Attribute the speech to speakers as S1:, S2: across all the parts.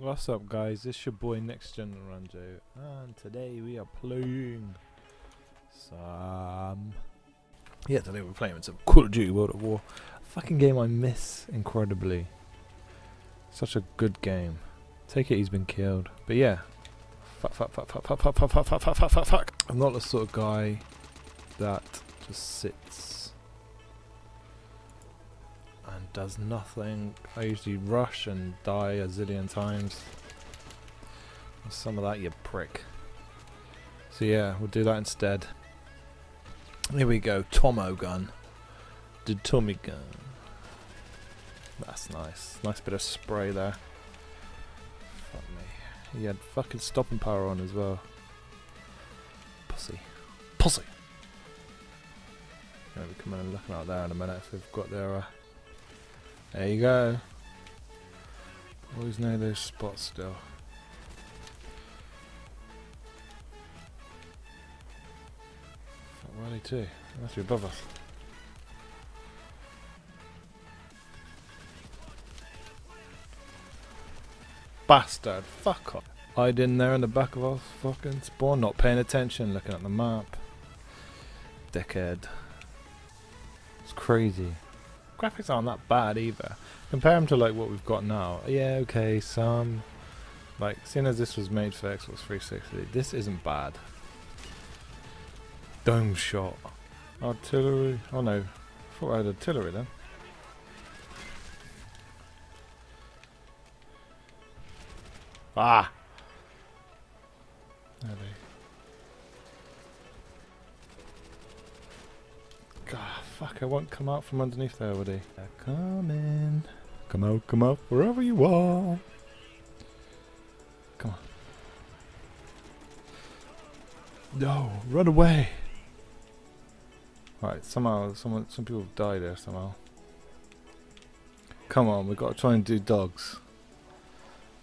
S1: What's up guys, it's your boy Next Gen Noranjo and today we are playing some... Yeah, today we're playing some Call of Duty World at War. fucking game I miss incredibly. Such a good game. Take it he's been killed. But yeah. Fuck, fuck, fuck, fuck, fuck, fuck, fuck, fuck, fuck, fuck, fuck, fuck, fuck. I'm not the sort of guy that just sits does nothing. I usually rush and die a zillion times. Some of that, you prick. So yeah, we'll do that instead. Here we go, Tomo gun. The Tommy gun. That's nice. Nice bit of spray there. Fuck me. He had fucking stopping power on as well. Pussy. Pussy! Gonna be coming and looking out there in a minute if we've got their uh, there you go. Always know those spots still. Are they too? They must be above us. Bastard, fuck off. Hide in there in the back of our fucking spawn, not paying attention, looking at the map. Dickhead. It's crazy graphics aren't that bad either. Compare them to like what we've got now. Yeah, okay, some like seeing as this was made for Xbox 360, this isn't bad. Dome shot, artillery. Oh no, I thought I had artillery then. Ah. There they God, fuck, I won't come out from underneath there, would he? Come in. Come out, come out, wherever you are. Come on. No, run away. Right, somehow, someone, some people died there somehow. Come on, we've got to try and do dogs.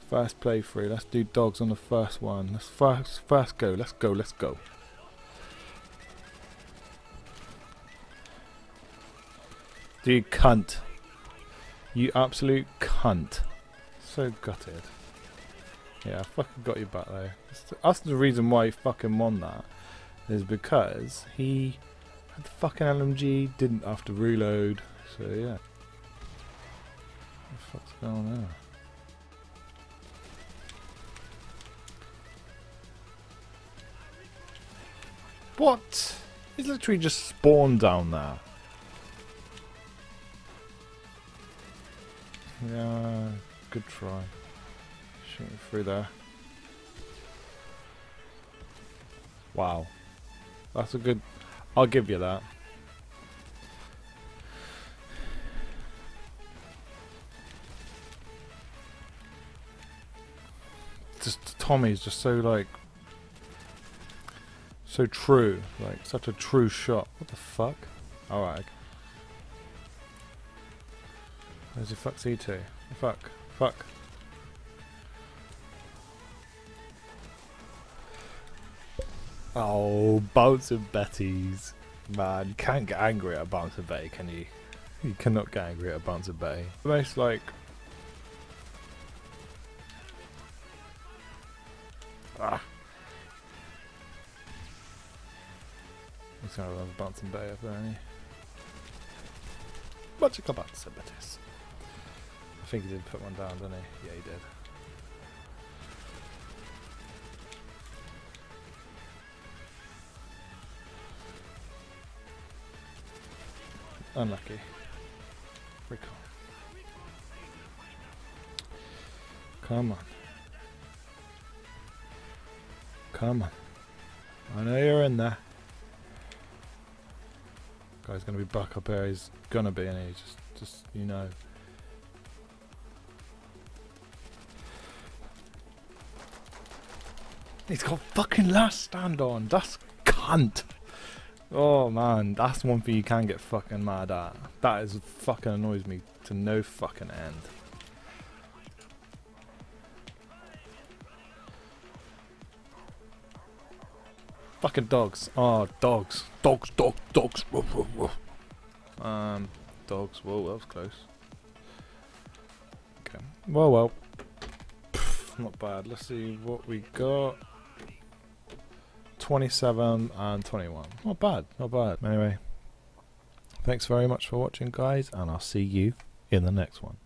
S1: First playthrough, let's do dogs on the first one. Let's first, first go, let's go, let's go. You cunt. You absolute cunt. So gutted. Yeah, I fucking got you back though. That's the reason why he fucking won that. Is because he had the fucking LMG, didn't have to reload. So yeah. What the fuck's going on there? What? He's literally just spawned down there. Yeah, good try. Shooting through there. Wow. That's a good... I'll give you that. Just Tommy's just so like so true, like such a true shot. What the fuck? Alright, Where's the fuck C2? Fuck. Fuck. Oh, bouncing Betty's. Man, you can't get angry at a bouncer Betty, can you? You cannot get angry at a bouncer Betty. Most like... Ah. He's gonna love bouncing Betty up there, ain't he? Much a bouncer Betty's. I think he did put one down, didn't he? Yeah, he did. Unlucky. Recall. Come on. Come on. I know you're in there. Guy's gonna be back up here. He's gonna be, in here. just, just you know. He's got fucking last stand on. That's cunt. Oh man, that's one thing you can get fucking mad at. That is fucking annoys me to no fucking end. Fucking dogs. Oh, dogs. Dogs, dogs, dogs. Um, dogs. Whoa, that was close. Okay. Well, well. not bad. Let's see what we got. 27 and 21. Not bad, not bad. Anyway, thanks very much for watching, guys, and I'll see you in the next one.